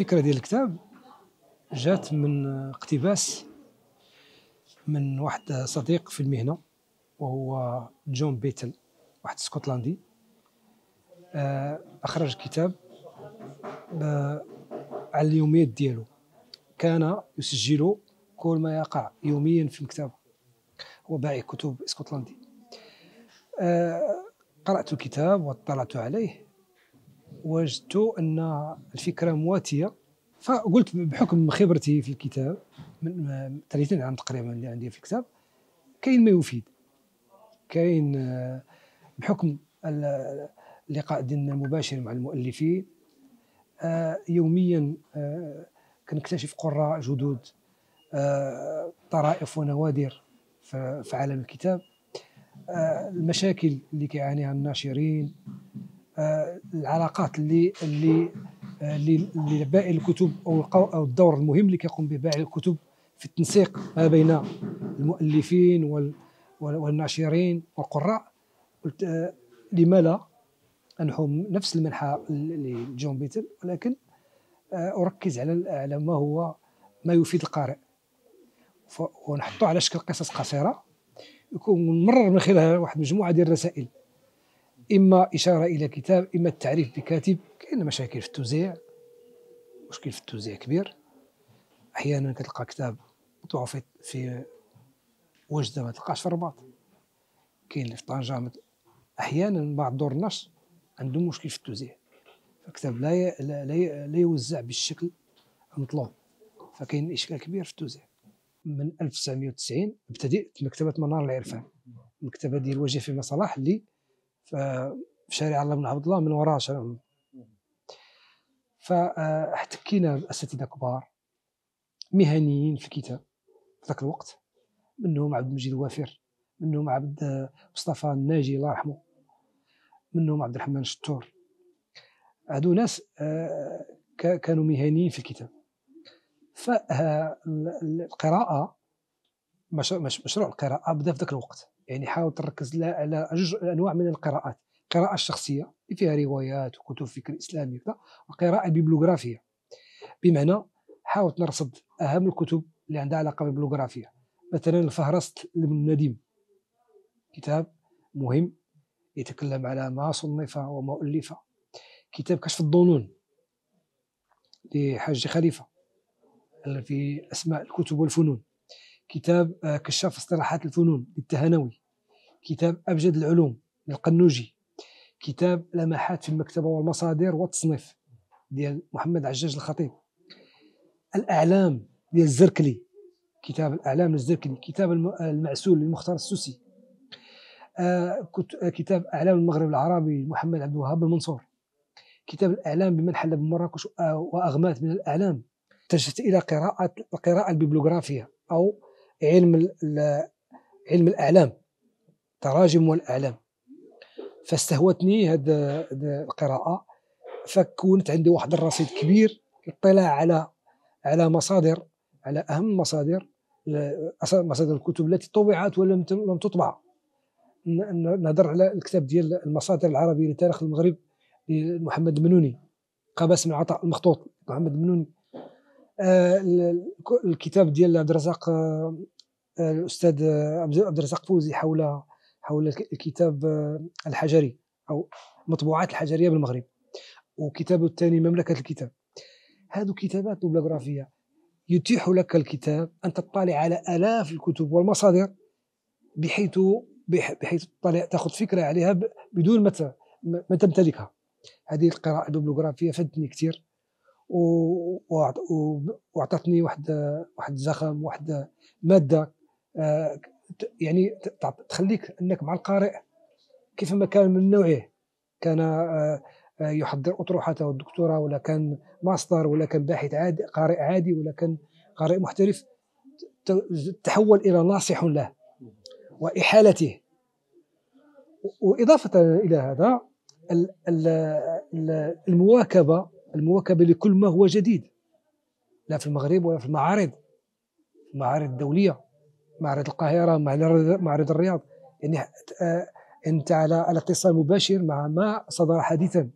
الفكرة ديال الكتاب جات من اقتباس من واحد صديق في المهنة وهو جون بيتل واحد اسكتلندي آه، أخرج كتاب على اليوميات ديالو. كان يسجل كل ما يقع يوميا في المكتبة. هو باعي كتب اسكتلندي آه، قرأت الكتاب واطلعت عليه. وجدت أن الفكرة مواتية فقلت بحكم خبرتي في الكتاب من 30 عام تقريبا اللي عندي في الكتاب كاين ما يفيد. كاين آه، بحكم اللقاء ديالنا المباشر مع المؤلفين آه، يوميا آه، كنكتشف قراء جدد طرائف ونوادر في عالم الكتاب. المشاكل اللي كيعانيها الناشرين العلاقات اللي اللي لبائع الكتب أو الدور المهم اللي كيقوم به بائع الكتب في التنسيق ما بين المؤلفين والناشرين والقراء. قلت آه، لما لا؟ انحو نفس المنحى لجون بيتل ولكن آه، أركز على على ما هو ما يفيد القارئ. ونحطه على شكل قصص قصيرة. يكون مرر من خلالها واحد مجموعة ديال الرسائل. إما إشارة إلى كتاب إما التعريف بكاتب كاين مشاكل في التوزيع مشكل في التوزيع كبير. أحيانا كتلقى كتاب مطبوع في في وجده ما تلقاش في الرباط. كاين في طنجه أحيانا بعض دور النشر عندهم مشكل في التوزيع. فالكتاب لا ي... لا, لا, لا يوزع بالشكل المطلوب. فكاين إشكال كبير في التوزيع. من 1990 ابتديت مكتبة منار العرفان. المكتبه ديال وجيه في صلاح اللي في شارع الله بن عبد الله من وراء شارع فاحتكينا باساتذه كبار مهنيين في الكتاب في ذاك الوقت منهم عبد المجيد الوافر منهم عبد مصطفى الناجي الله يرحمه منهم عبد الرحمن الشطور. هادو ناس آه، كانوا مهنيين في الكتاب. فالقراءة مشروع القراءة بدأ في ذاك الوقت. يعني حاول تركز على جوج أنواع من القراءات. القراءة الشخصية اللي فيها روايات وكتب فكر إسلامي وكذا والقراءة البيبلوغرافية. بمعنى حاول نرصد أهم الكتب اللي عندها علاقة بالبلوغرافيا مثلا الفهرست لابن نديم كتاب مهم يتكلم على ما صنف وما ألف. كتاب كشف الظنون لحاج خليفة في أسماء الكتب والفنون. كتاب آه، كشاف اصطلاحات الفنون للتهنوي كتاب أبجد العلوم للقنوجي كتاب لمحات في المكتبة والمصادر والتصنيف ديال محمد عجاج الخطيب. الأعلام ديال الزركلي كتاب الأعلام للزركلي كتاب المعسول للمختار السوسي آه, آه، كتاب أعلام المغرب العربي لمحمد عبد الوهاب المنصور كتاب الأعلام بمن حل بمراكش آه، وأغمات من الأعلام اتجهت إلى قراءة القراءة البيبلوغرافية أو علم علم الأعلام تراجم والأعلام. فاستهوتني هذه القراءة فكونت عندي واحد الرصيد كبير اطلاع على على مصادر على أهم المصادر مصادر الكتب التي طبعت ولم لم تطبع. نهضر على الكتاب ديال المصادر العربية لتاريخ المغرب لمحمد المنوني قباس من عطاء المخطوط محمد المنوني الكتاب ديال عبد الرزاق آه الأستاذ عبد الرزاق فوزي حول حول الكتاب آه الحجري أو مطبوعات الحجرية بالمغرب وكتابه الثاني مملكة الكتاب. هذو كتابات ببلوغرافيه يتيح لك الكتاب أن تطلع على آلاف الكتب والمصادر بحيث بحيث تطلع تأخذ فكرة عليها بدون ما ما تمتلكها. هذه القراءة الببلوغرافيه فادتني كثير واعطتني واحد واحد الزخم واحد مادة آه، يعني تخليك إنك مع القارئ كيفما كان من نوعه. كان آه، يحضر اطروحته الدكتوراه ولا كان ماستر ولا كان باحث عادي قارئ عادي ولا كان قارئ محترف تحول إلى ناصح له وإحالته. وإضافة إلى هذا المواكبة المواكبة لكل ما هو جديد. لا في المغرب ولا في المعارض. المعارض الدولية معرض القاهرة معرض الرياض. يعني آه، أنت على اتصال مباشر مع ما صدر حديثا.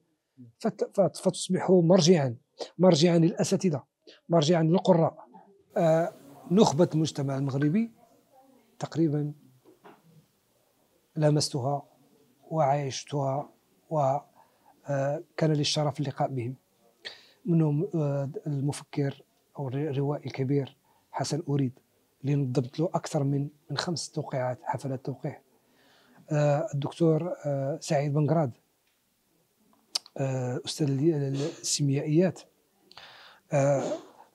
فتصبح مرجعا مرجعا للأساتذة مرجعا للقراء. آه، نخبة المجتمع المغربي تقريبا لمستها وعايشتها وكان لي الشرف اللقاء بهم. منهم المفكر أو الروائي الكبير حسن أريد اللي نظمت له أكثر من من خمس توقيعات حفلات توقيع. آه، الدكتور آه، سعيد بنقراد آه، أستاذ السيميائيات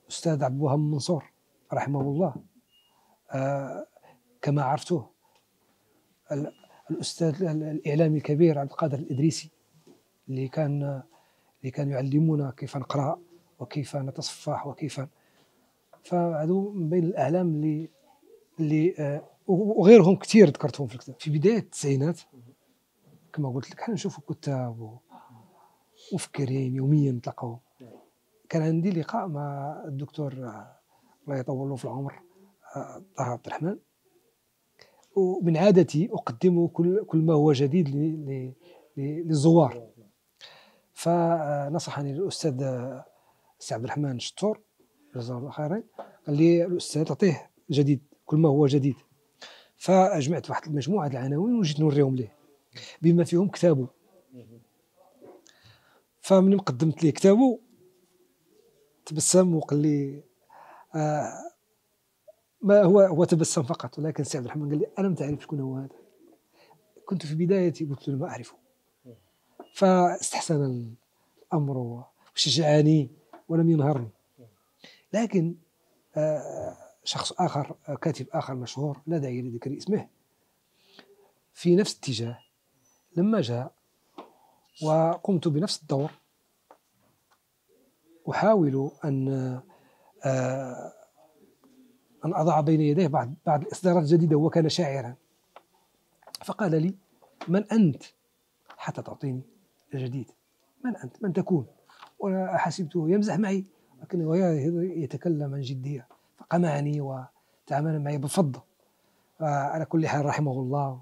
أستاذ عبد الوهاب منصور رحمه الله كما عرفتوه الأستاذ الإعلامي الكبير عبد القادر الإدريسي اللي كان اللي كان يعلمنا كيف نقرأ وكيف نتصفح وكيف فهذو من بين الأعلام اللي اللي آه وغيرهم كثير ذكرتهم في الكتاب. في بداية التسعينات كما قلت لك حنا نشوفوا كتاب ومفكرين يوميا نتلاقاو. كان عندي لقاء مع الدكتور آه، الله يطول له في العمر آه، طه عبد الرحمن. ومن عادتي اقدم كل كل ما هو جديد للزوار. فنصحني الأستاذ سي عبد الرحمن الشطور جزاه الله خيرا قال لي الأستاذ تعطيه جديد كل ما هو جديد. فجمعت واحد المجموعة العناوين وجيت نوريهم ليه بما فيهم كتابه فمن قدمت ليه كتابه تبسم وقال لي آه ما هو هو تبسم فقط ولكن سي عبد الرحمن قال لي ما تعرف شكون هو هذا. كنت في بدايتي قلت له ما أعرفه. فاستحسن الأمر وشجعني ولم ينهرني. لكن آه، شخص آخر آه، كاتب آخر مشهور لا داعي لذكر اسمه. في نفس الاتجاه لما جاء وقمت بنفس الدور أحاول أن آه، أن أضع بين يديه بعض بعض الإصدارات الجديدة وكان شاعرا. فقال لي من أنت حتى تعطيني الجديد من أنت؟ من تكون؟ وحسبته يمزح معي لكن يتكلم عن جدية. فقمعني وتعامل معي بفضة على كل حال رحمه الله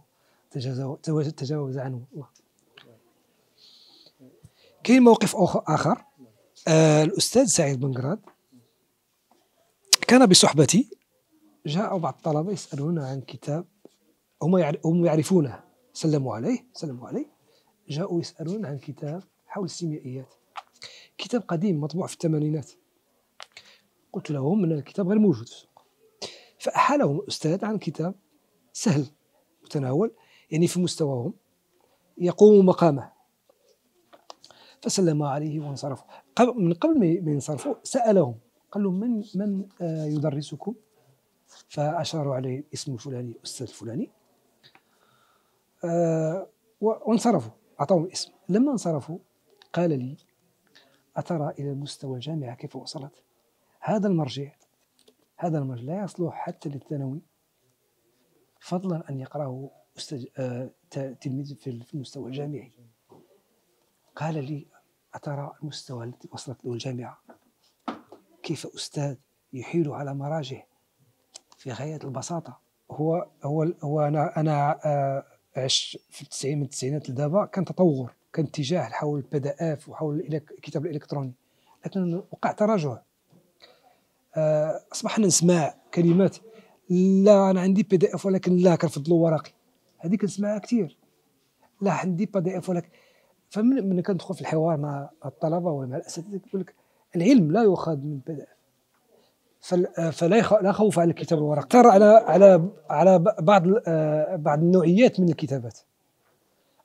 تجاوز, تجاوز عنه. الله. كاين موقف آخر. آه الأستاذ سعيد بنقراد كان بصحبتي جاء بعض الطلبة يسألون عن كتاب هم يعرفونه. سلموا عليه سلموا عليه. جاءوا يسألون عن كتاب حول السيميائيات. كتاب قديم مطبوع في الثمانينات. قلت لهم أن الكتاب غير موجود في السوق. فأحالهم الأستاذ عن كتاب سهل متناول يعني في مستواهم يقوم مقامه. فسلم عليه وانصرفوا. من قبل ما ينصرفوا سألهم قال لهم من من آه، يدرسكم؟ فأشاروا عليه الاسم الفلاني الأستاذ الفلاني آه، وانصرفوا. أعطاهم الاسم. لما انصرفوا قال لي أترى إلى مستوى الجامعة كيف وصلت؟ هذا المرجع هذا المرجع لا يصلح حتى للثانوي. فضلا أن يقرأه أستاذ آه تلميذ في المستوى الجامعي. قال لي أترى المستوى الذي وصلت له الجامعة؟ كيف أستاذ يحيل على مراجع في غاية البساطة؟ هو هو هو أنا أنا آه عشت في التسعين من التسعينات لدابا كان تطور كان اتجاه حول البي دي إف وحول الكتاب الإلكتروني. لكن وقع تراجع. آه، اصبحنا نسمع كلمات لا أنا عندي PDF ولكن لا كنفضلوا ورقي هذه كنسمعها كثير لا عندي PDF ولكن فمن من كندخل في الحوار مع الطلبة ولا مع الأساتذة يقول لك العلم لا يؤخذ من PDF. فلا لا خوف على الكتاب الورق. ترى على على على بعض آه، بعض النوعيات من الكتابات.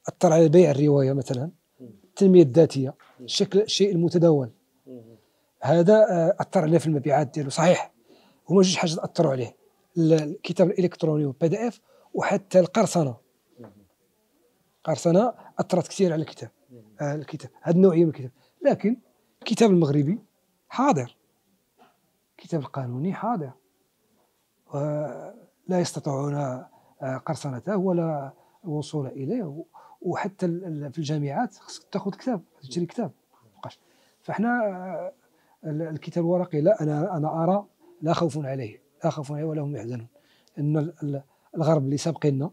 اثر على بيع الرواية مثلا التنمية الذاتية الشكل الشيء المتداول. هذا آه، أثر عليه في المبيعات ديالو. صحيح هما جوج حاجات اثروا عليه. الكتاب الإلكتروني وال PDF وحتى القرصنة. قرصنة أثرت كثير على الكتاب آه الكتاب هذه النوعية من الكتاب. لكن الكتاب المغربي حاضر. الكتاب القانوني حاضر. ولا يستطيعون آه، قرصنته ولا الوصول إليه. وحتى في الجامعات خصك تاخذ كتاب تشري كتاب. فاحنا آه، الكتاب الورقي لا أنا أنا أرى لا خوف عليه لا خوف عليه ولا هم يحزنون. إن الغرب اللي سابقيننا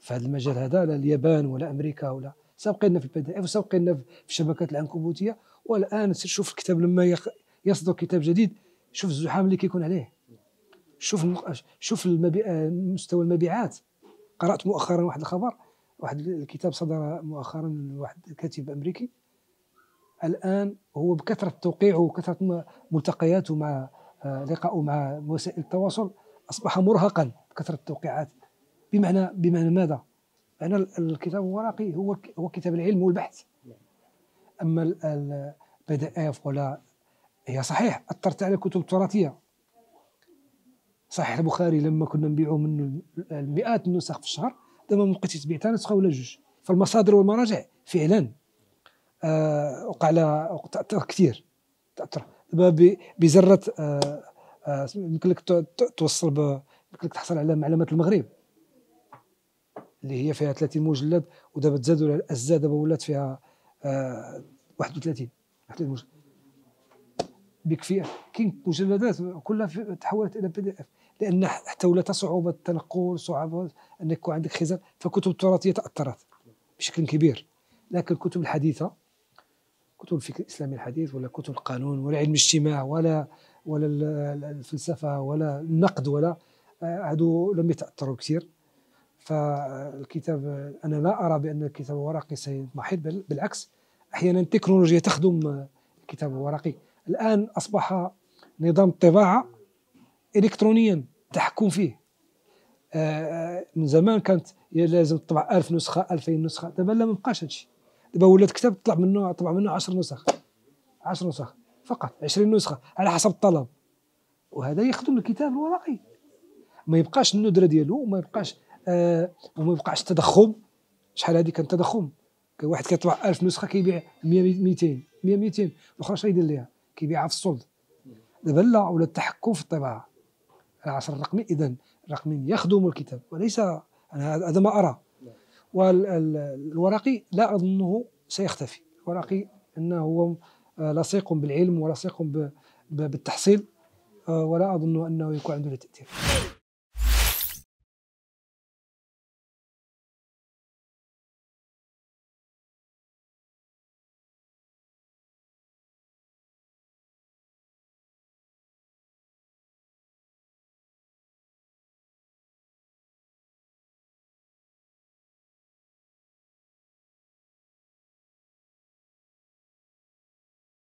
في هذا المجال هذا لا اليابان ولا أمريكا ولا سابقيننا في ال PDF وسابقيننا في الشبكات العنكبوتية. والآن شوف الكتاب لما يصدر كتاب جديد شوف الزحام اللي كيكون عليه. شوف شوف المبي... مستوى المبيعات. قرأت مؤخرا واحد الخبر واحد الكتاب صدر مؤخرا من واحد كاتب أمريكي. الآن هو بكثرة توقيعه وكثرة ملتقياته مع آه، لقائه مع وسائل التواصل أصبح مرهقا بكثرة التوقيعات. بمعنى بمعنى ماذا؟ معنى الكتاب الورقي هو هو كتاب العلم والبحث. أما ال PDF ولا هي صحيح أثرت على الكتب التراثيه صحيح البخاري لما كنا نبيعوا منه المئات النسخ في الشهر دابا ما بقيتش تبيع حتى نسخة ولا جوج. فالمصادر والمراجع فعلا آه وقع لها تأثر كثير تأثر. دابا بزره آه آه يمكن لك توصل يمكن لك تحصل على معلومات المغرب. اللي هي فيها 30 مجلد ودابا تزادوا الاجزاء دابا ولات فيها آه 31 31 مجلد. بكفي كاين مجلدات كلها تحولت إلى بي دي اف لأن حتى ولات صعوبه التنقل صعوبة انك يكون عندك خزان فالكتب التراثية تأثرت بشكل كبير. لكن الكتب الحديثة كتب الفكر الإسلامي الحديث ولا كتب القانون ولا علم الاجتماع ولا ولا الفلسفة ولا النقد ولا هادو لم يتأثروا كثير. فالكتاب أنا لا أرى بأن الكتاب الورقي سيضمحل بالعكس أحيانا التكنولوجيا تخدم الكتاب الورقي. الآن أصبح نظام الطباعه الكترونيا تحكم فيه. آه، من زمان كانت لازم تطبع 1000 نسخة 2000 نسخة. دابا لا ما بقاش هادشي. دابا ولات كتاب تطلع منه طبع منه 10 نسخ. 10 نسخ فقط 20 نسخة على حسب الطلب. وهذا يخدم الكتاب الورقي. ما يبقاش الندرة ديالو وما يبقاش آه وما يبقاش التضخم شحال هذه كان تضخم؟ واحد كيطبع 1000 نسخة كيبيع 100 200 100 200 الاخرى شنو يدير ليها؟ كيبيعها في السولد دابا لا ولا التحكم في الطباعة. العصر الرقمي اذا الرقمي يخدم الكتاب وليس أنا هذا ما أرى. والورقي لا أظنه سيختفي. الورقي إنه هو آه، لصيق بالعلم ولصيق بالتحصيل آه، ولا أظن أنه يكون عنده تاثير